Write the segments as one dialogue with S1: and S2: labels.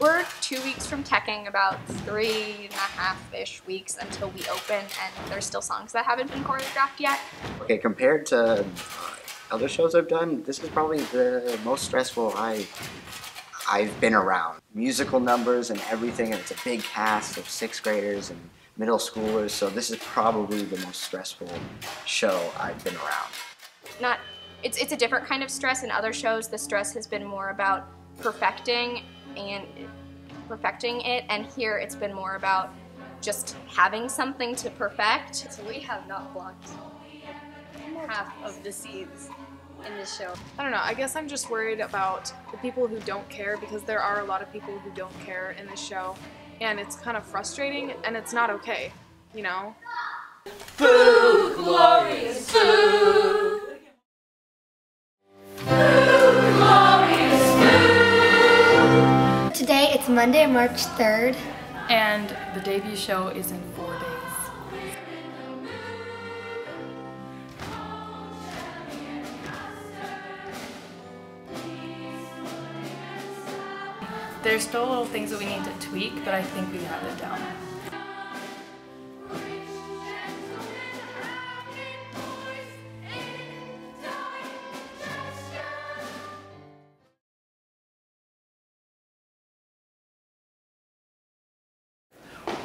S1: We're two weeks from teching, about three and a half-ish weeks until we open, and there's still songs that haven't been choreographed yet.
S2: Okay, compared to uh, other shows I've done, this is probably the most stressful I I've been around. Musical numbers and everything, and it's a big cast of sixth graders and middle schoolers, so this is probably the most stressful show I've been around.
S1: Not, it's, it's a different kind of stress. In other shows, the stress has been more about perfecting and perfecting it, and here it's been more about just having something to perfect.
S3: So we have not blocked half of the seeds in this show.
S4: I don't know, I guess I'm just worried about the people who don't care because there are a lot of people who don't care in this show and it's kind of frustrating and it's not okay, you know?
S5: Food, glorious food.
S6: Monday, March 3rd.
S7: And the debut show is in four days. There's still little things that we need to tweak, but I think we have it down.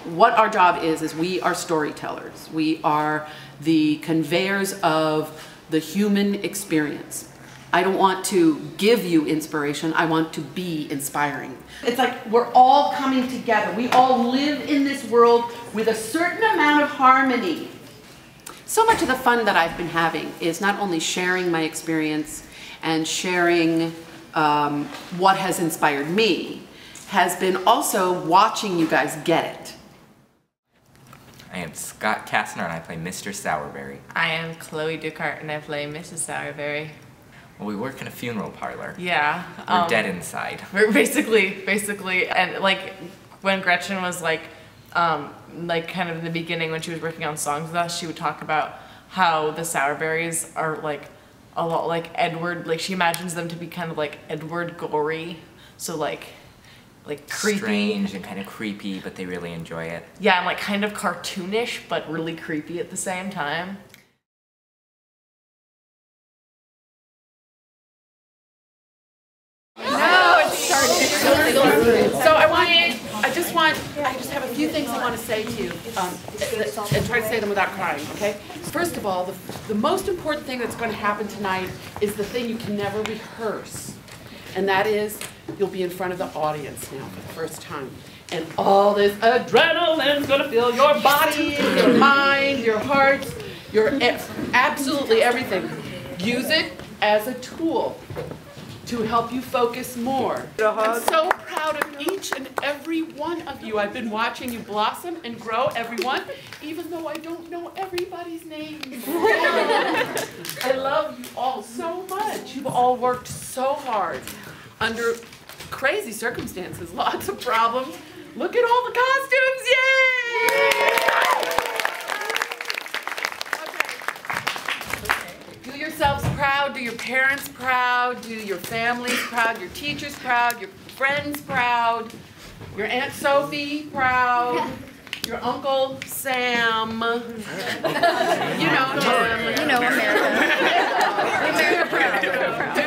S8: What our job is is we are storytellers. We are the conveyors of the human experience. I don't want to give you inspiration. I want to be inspiring. It's like we're all coming together. We all live in this world with a certain amount of harmony. So much of the fun that i've been having is not only sharing my experience and sharing um, what has inspired me has been also watching you guys get it
S9: I am Scott Kastner and I play Mr. Sowerberry.
S10: I am Chloe Ducart and I play Mrs. Sowerberry.
S9: Well, we work in a funeral parlor.
S10: Yeah.
S9: We're
S10: um,
S9: dead inside.
S10: We're basically, basically, and like when Gretchen was like, um, like kind of in the beginning when she was working on songs with us, she would talk about how the Sowerberrys are like a lot like Edward, like she imagines them to be kind of like Edward Gorey. So like like creepy.
S9: Strange and kind of creepy, but they really enjoy it.
S10: Yeah, and like kind of cartoonish, but really creepy at the same time.
S8: No, it started. So I want, I just want, I just have a few things I want to say to you, um, and try to say them without crying, okay? First of all, the, the most important thing that's going to happen tonight is the thing you can never rehearse, and that is you'll be in front of the audience now for the first time. And all this adrenaline's gonna fill your body, your mind, your heart, your absolutely everything. Use it as a tool to help you focus more. I'm so proud of each and every one of you. I've been watching you blossom and grow, everyone, even though I don't know everybody's name. I love you all so much. You've all worked so hard under crazy circumstances, lots of problems. Look at all the costumes, yay! Okay. Do yourselves proud, do your parents proud, do your families proud, your teachers proud, your friends proud, your Aunt Sophie proud, your Uncle Sam, you know him.
S3: You know America.
S8: America proud. Do